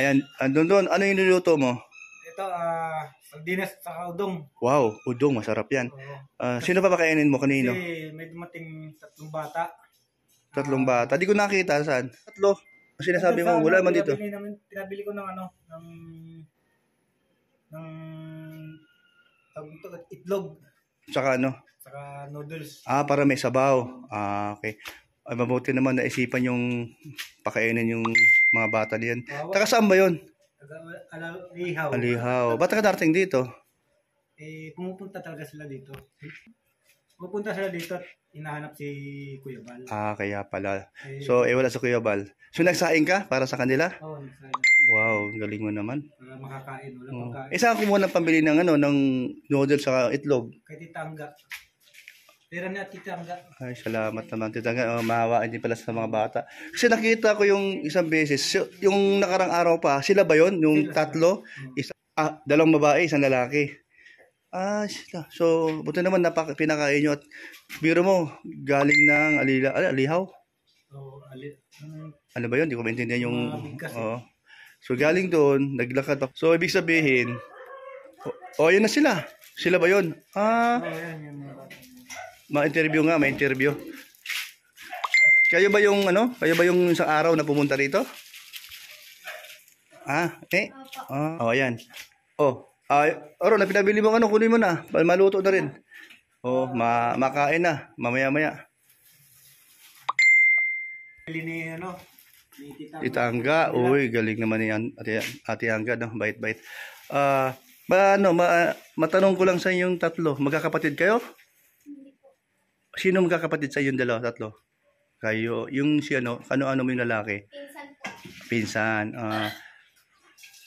Ayan, andun doon. Ano yung niluto mo? Ito, ah, sardinas sa udong. Wow, udong. Masarap yan. Oo. Ah, sino pa pakainin mo kanino? Kasi may dumating tatlong bata. Tatlong bata. Di ko nakita. Saan? Tatlo. Ang sinasabi mo, sa wala man dito. Pinabili, namin, pinabili ko ng ano, ng, ng, tawag ito, itlog, Tsaka ano? saka noodles. Ah, para may sabaw. Ah, okay. Ay, mabuti naman naisipan yung pakainin yung mga bata diyan. Taka saan ba yun? Ala- ala- Lihaw. Alihaw. Ba't ka darating dito? Eh, pumupunta talaga sila dito. Pupunta sila dito at hinahanap si Kuya Bal. Ah, kaya pala. Eh, So, eh, wala sa Kuya Bal. So, nagsaing ka para sa kanila? oh, nagsahanap. Wow, galing mo naman. Wala makakain, wala Oh. pagkain. Eh, saan kumuha ng pambili ng, ano, ng noodles sa itlog? Kay Titangga. Tira niya at Titangga. Ay, salamat naman. Tita, oh, mahawaan din pala sa mga bata. Kasi nakita ko yung isang beses, yung nakarang araw pa, sila ba yon Yung Sila, tatlo? Isa, ah, dalawang babae, isang lalaki. Ah, sila. So, buti naman napak pinakain nyo at biro mo, galing ng alila, ah, alihaw? So, ali, um, Ano ba yun? Hindi ko maintindihan yung... Oo. So, galing doon, naglakad pa. So, ibig sabihin, oh, oh, yun na sila. Sila ba yun? Ah, oh, yan, yan. Ma-interview nga, may interview. Kayo ba yung ano? Kayo ba yung isang araw na pumunta rito? Ah, eh. Ah, oh, ayan. Oh, ah, oro na pinabili mo ano, kunin mo na. Maluto na rin. Oh, ma makain na mamaya-maya. Ni, ano. Itangga, uy, galing naman ni Ate Ate Angga, no? Bait-bait. Ah, ba ano, ma, matanong ko lang sa inyong tatlo, magkakapatid kayo? Sino magkakapatid sa inyong dalawa, tatlo? Kayo, yung si ano, ano-ano mo yung lalaki? Pinsan po. Pinsan. Ah,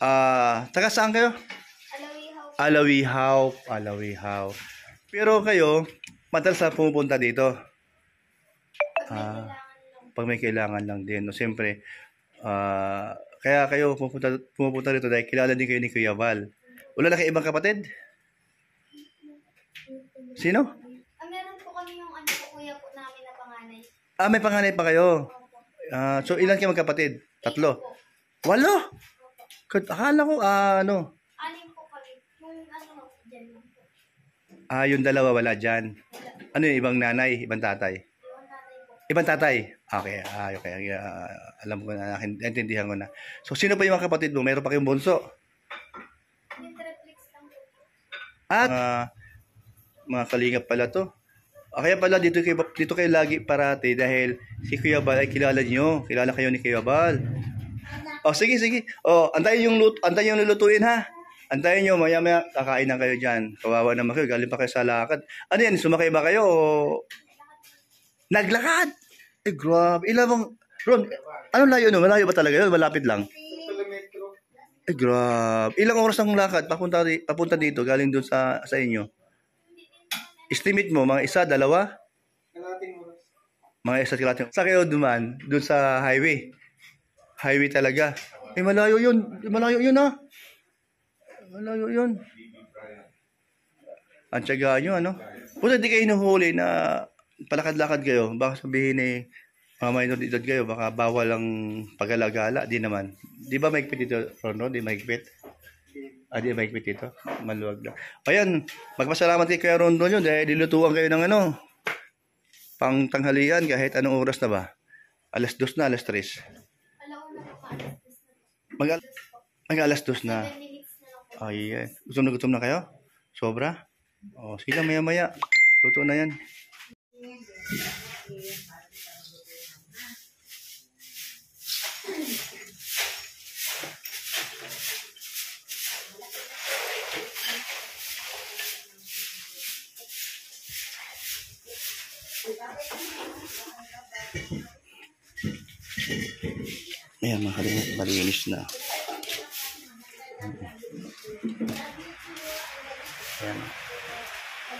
ah, taga saan kayo? Alawihaw. Alawihaw. Alawihaw. Pero kayo, madalas na pumupunta dito. Ah. lang. pag may kailangan lang din. No, siyempre, ah, kaya kayo pupunta, pumupunta rito dahil kilala din kayo ni Kuya Val. Wala na kayo ibang kapatid? Sino? Ah, meron po kami yung ano po, kuya po namin na panganay. Ah, may panganay pa kayo. Ah, so, ilan kayo magkapatid? Tatlo? Walo? Kat- Akala ko, ah, ano, Anim po kami. Yung ano, dyan lang po. ah, yung dalawa wala. Wala. Ano yung ibang nanay, ibang tatay? Yung tatay po. Ibang tatay? Okay, ah, okay. ah, alam ko na, naintindihan ko na. So, sino pa yung mga kapatid mo? Meron pa kayong bunso? Yung triplex lang po. At mga, mga kalingap pala to. Ah, kaya pala dito kayo, dito kayo lagi parati dahil si Kuya Bal ay kilala niyo. Kilala kayo ni Kuya Bal. Oh, sige, sige. Oh, antayin yung lut antayin yung lulutuin ha. Antayin niyo maya maya kakain na kayo diyan. Kawawa naman kayo, galing pa kayo sa lakad. Ano yan, sumakay ba kayo o naglakad? Eh, grabe. Ilan bang Ron, ano layo no? Malayo ba talaga yun? Malapit lang. Eh, grabe. Ilang oras ang lakad papunta, papunta dito, galing doon sa, sa inyo? Estimate mo, mga isa, dalawa? Kalating oras. Mga isa, kalating. Sa kayo duman, doon sa highway. Highway talaga. Eh, malayo yun. Eh, malayo yun, ha? Malayo yun. Ang tiyaga nyo, ano? Puta, di kayo hinuhuli na palakad-lakad kayo. Baka sabihin eh, mga minor edad kayo, baka bawal ang pagalagala. Di naman. Di ba maigpit dito, Rono? Di maigpit? Ah, di maigpit dito? Maluwag lang. Ayan, magpasalamat kay Kuya Rondo nyo dahil dilutuan kayo ng ano, pang tanghalian kahit anong oras na ba? Alas dos na, alas tres. Mag, mag alas dos na. 10 minutes na lang po. Ay, ay. Gutom na gutom na kayo? Sobra? O, sige maya maya. Luto na yan. Ayan, mga kalimut, malinis na. Ayan.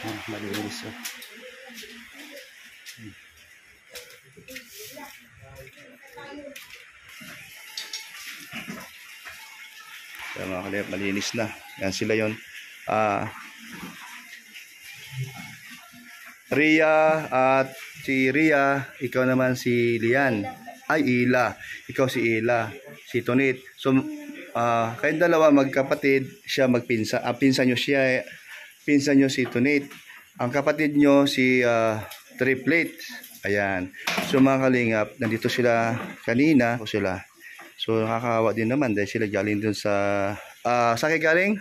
Ayan, malinis. Oh. Hmm. Ayan, mga kalimut, malinis na. Yan sila yon. Ah, Ria at si Ria, ikaw naman si Lian. Ay, Ila. Ikaw si Ila. Si Tonit. So, Ah, kayong dalawa magkapatid, siya magpinsa. Ah, pinsan nyo siya, pinsan nyo si Tunit. Ang kapatid nyo si ah, Triplet. Ayan. So mga kalingap, nandito sila kanina o sila. So nakakawa din naman dahil sila galing dun sa ah sa akin galing?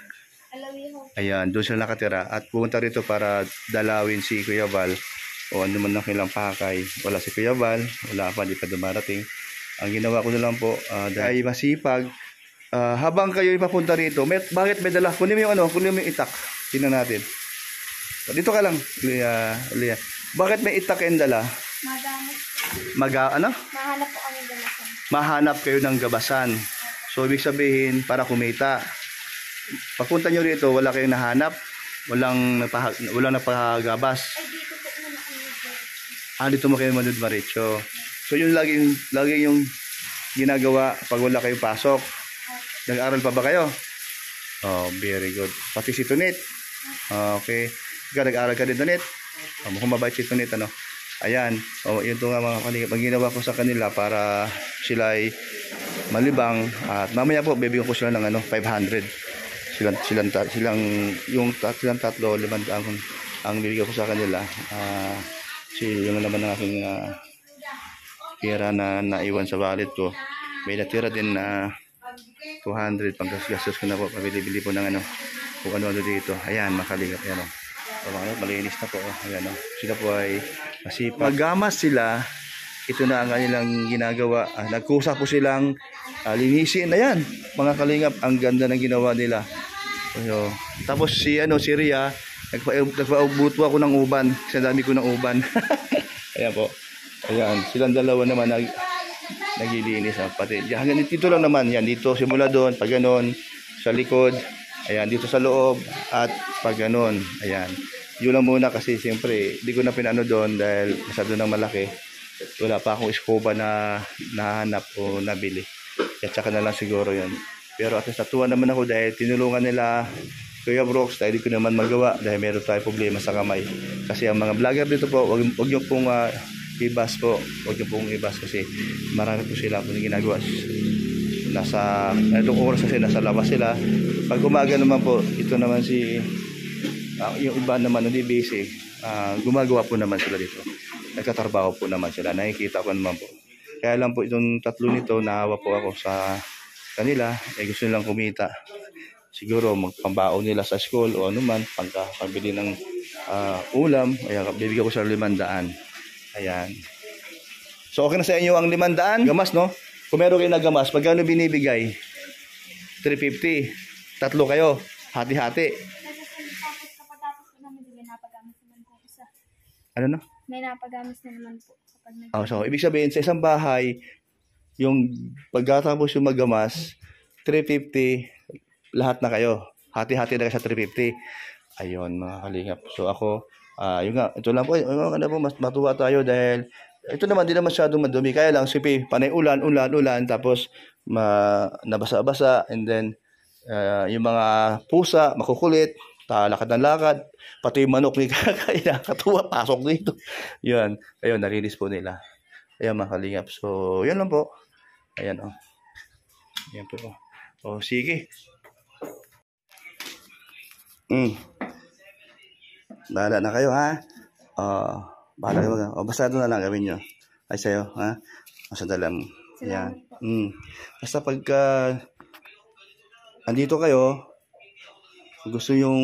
Alawiho. Ayan, doon sila nakatira at pumunta rito para dalawin si Kuya Val o ano man ang kailang pakay. Wala si Kuya Val, wala pa, di pa dumarating. Ang ginawa ko na lang po, ah, dahil masipag, ah, habang kayo papunta rito, may, bakit may dala? Kunin mo yung ano, kunin mo yung itak. Tingnan natin. Dito ka lang, Lia. Lia. Bakit may itak kayong dala? Madami. Maga, ano? Mahanap po kami dalasan. mahanap kayo ng gabasan. So, ibig sabihin, para kumita. Pagpunta nyo rito, wala kayong nahanap, walang, napah walang napagabas. Ay, dito po naman kami dito. Ah, dito mo kayo manod maritso. So, yun lagi, lagi yung ginagawa pag wala kayong pasok. Nag-aral pa ba kayo? Oh, very good. Pati si Tunit. Ah, okay. Ikaw, nag-aral ka din, Tunit? Oh, mukhang mabait si Tunit, ano? Ayan. Oh, yun to nga mga kanina. Pag ginawa ko sa kanila para sila ay malibang. At mamaya po, bibigyan ko sila ng ano, 500. Silang, silang, silang, yung silang tatlo, limang ang, ang bibigyan ko sa kanila. Ah, si yung naman ng aking ah, pera na naiwan sa wallet ko. May natira din na 200 panggastos ko na po. Pabili-bili po ng ano, kung ano-ano dito. Ayan, makalingat. Ayan o. So, mga malinis na po. oh. Ayan o. Sila po ay masipag. Magamas sila. Ito na ang kanilang ginagawa. Ah, nagkusa po silang ah, linisin. Ayan, mga kalingap. Ang ganda ng ginawa nila. Ayo. Tapos si ano si Ria, nagpa nagpaubuto ako ng uban. Sa dami ko ng uban. Ayan po. Ayan, silang dalawa naman nag naglilinis ah, pati. Hanggang dito lang naman yan dito simula doon pag ganon sa likod. Ayan, dito sa loob at pag ganon. Ayan. Yun lang muna kasi siyempre di ko na pinano doon dahil masyado nang malaki. Wala pa akong scuba na nahanap o nabili. At saka na lang siguro yun. Pero at least natuwa naman ako dahil tinulungan nila Kuya Brooks dahil di ko naman magawa dahil meron tayong problema sa kamay. Kasi ang mga vlogger dito po, wag, wag nyo pong ah, ibas po. Wag nyo pong ibas kasi marami po sila po ginagawa. Nasa, itong oras kasi nasa labas sila. Pag umaga naman po, ito naman si, ah, yung iba naman hindi busy, ah, gumagawa po naman sila dito. Nagkatrabaho po naman sila. Nakikita ko naman po. Kaya lang po itong tatlo nito, naawa po ako sa kanila. Eh, gusto nilang kumita siguro magpambaon nila sa school o ano man, pagka pabili ng ah, ulam, ayan, bibigyan ko sa limandaan. Ayan. So, okay na sa inyo ang limandaan? Gamas, no? Kung meron kayo na gamas, pagkano binibigay? 350. Tatlo kayo. Hati-hati. Ano na? May napagamis na naman po. Kapag nag- Oh, so, ibig sabihin, sa isang bahay, yung pagkatapos yung magamas, 350, lahat na kayo. Hati-hati na kayo sa 350. Ayun, mga kalingap. So, ako, ah yun nga, ito lang po, yung ano po, mas matuwa tayo dahil ito naman, di na masyadong madumi. Kaya lang, sipi, panay ulan, ulan, ulan, tapos ma, nabasa-basa, and then, ah, yung mga pusa, makukulit, talakad ng lakad, pati yung manok ni kakay, nakakatuwa, pasok dito. Yun, ayun, narilis po nila. Ayan mga kalingap. So, yan lang po. Ayan. Oh. Ayan po. O, oh, sige. Mm. Bahala na kayo, ha? Oh, bahala kayo. O, basta doon na lang gawin nyo. Ay, sa'yo, ha? Basta dalam. Po. Mm. Basta pagka andito kayo, gusto yung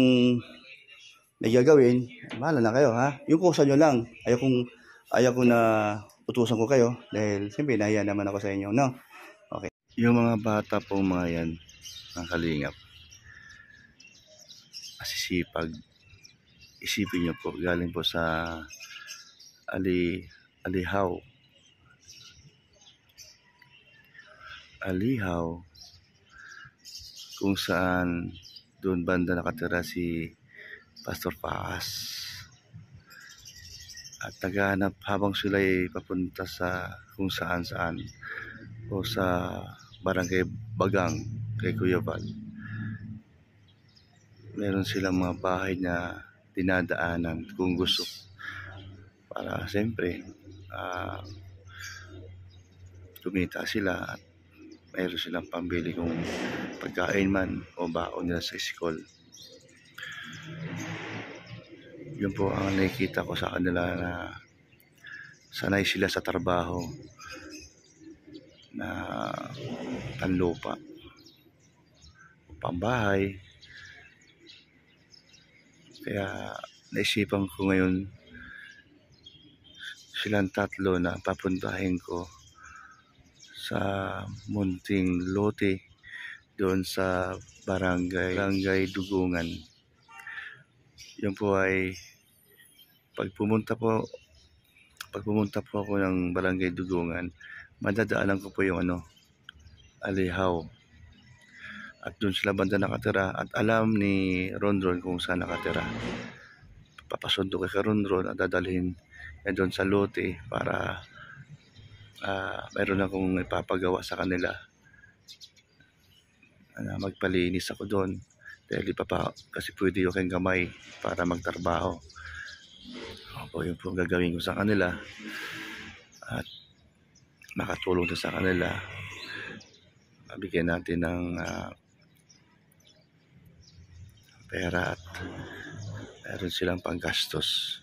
may gagawin, bahala na kayo, ha? Yung kusa nyo lang. Ayaw kong, ayaw ko na utusan ko kayo dahil siyempre nahiya naman ako sa inyo, no? Okay. Yung mga bata pong mga yan, ng kalingap, masisipag, isipin nyo po, galing po sa Ali, Alihaw. Alihaw, kung saan doon banda nakatira si Pastor Paas at naghahanap habang sila papunta sa kung saan saan o sa barangay Bagang kay Kuya Val. Meron silang mga bahay na dinadaanan kung gusto. Para siyempre ah kumita sila at mayroon silang pambili kung pagkain man o baon nila sa school. Yun po ang nakikita ko sa kanila na sanay sila sa trabaho na panlupa. Pambahay kaya naisipan ko ngayon silang tatlo na papuntahin ko sa munting lote doon sa barangay, barangay Dugungan. Yun po ay pag pumunta po pag pumunta po ako ng barangay Dugungan, madadaanan ko po yung ano, Alihaw. At doon sila banda nakatira at alam ni Rondron kung saan nakatira. Papasundo kay Rondron at dadalhin niya doon sa lote para ah mayroon akong ipapagawa sa kanila. na magpalinis ako doon dahil di pa pa kasi pwede yung aking gamay para magtrabaho. Opo, yun po gagawin ko sa kanila at makatulong sa kanila. Mabigyan natin ng ah, pera at meron silang panggastos.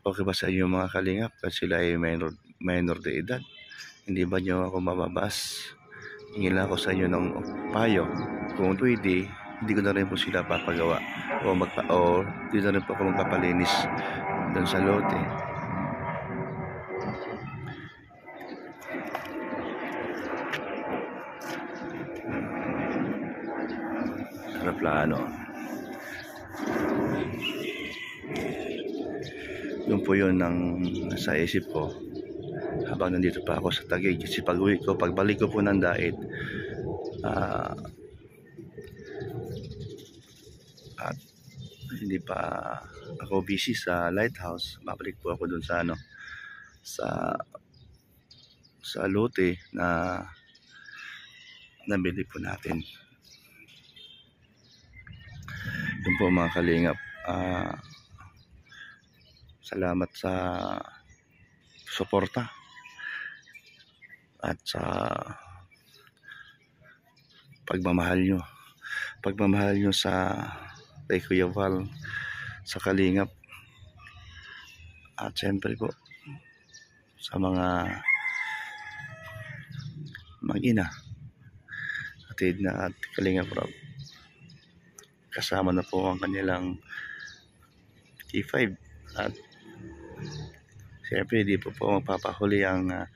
Okay ba sa inyo mga kalingap kasi sila ay minor, minor de edad? Hindi ba nyo ako mababas? Hingin lang ako sa inyo ng payo. Kung pwede, hindi ko na rin po sila papagawa o, magpa, o hindi na rin po ako magpapalinis doon sa lote. Aeroplano. Yun po yun ang nasa isip ko habang nandito pa ako sa Taguig kasi pag uwi ko, pagbalik ko po ng dait ah, at hindi pa ako busy sa lighthouse babalik po ako dun sa ano sa sa lote na nabili po natin yun po mga kalingap. Ah salamat sa suporta at sa pagmamahal nyo. Pagmamahal nyo sa kay Kuya Val sa Kalingap. At syempre po sa mga mag-ina at na at Kalingap Rob kasama na po ang kanilang T5 at Siyempre, di po po magpapahuli ang uh,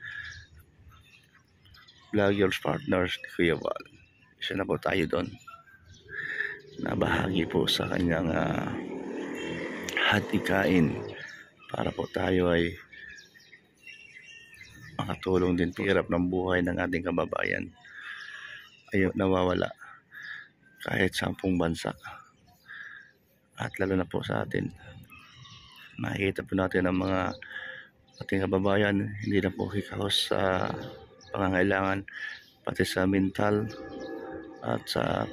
vloggers partners ni Kuya Val. Isa na po tayo doon. Nabahagi po sa kanyang uh, hatikain para po tayo ay makatulong din sa hirap ng buhay ng ating kababayan. Ayaw nawawala kahit sampung bansa. At lalo na po sa atin. Makikita po natin ang mga ating kababayan hindi na po hikahos sa pangangailangan pati sa mental at sa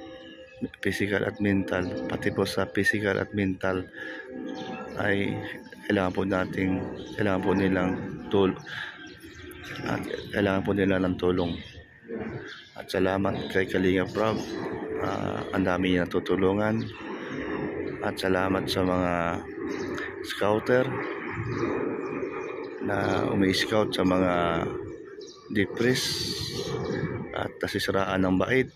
physical at mental pati po sa physical at mental ay kailangan po nating kailangan po nilang tul at kailangan po nila ng tulong at salamat kay Kalinga Prab uh, ang dami niya natutulungan at salamat sa mga scouter na umi-scout sa mga depress at nasisiraan ng bait.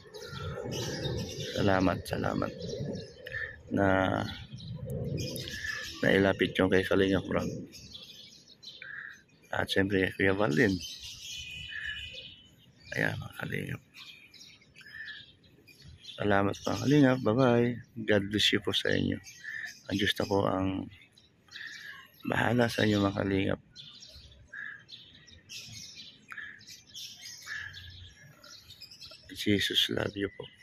Salamat, salamat na nailapit yung kay Kalinga Frank. At siyempre kay Kuya Val din. Ayan mga Kalingap. Salamat mga Kalingap. Bye-bye. God bless you po sa inyo. Ang Diyos na po ang bahala sa inyo mga Kalingap. Jesus love you po.